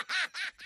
ha ha ha!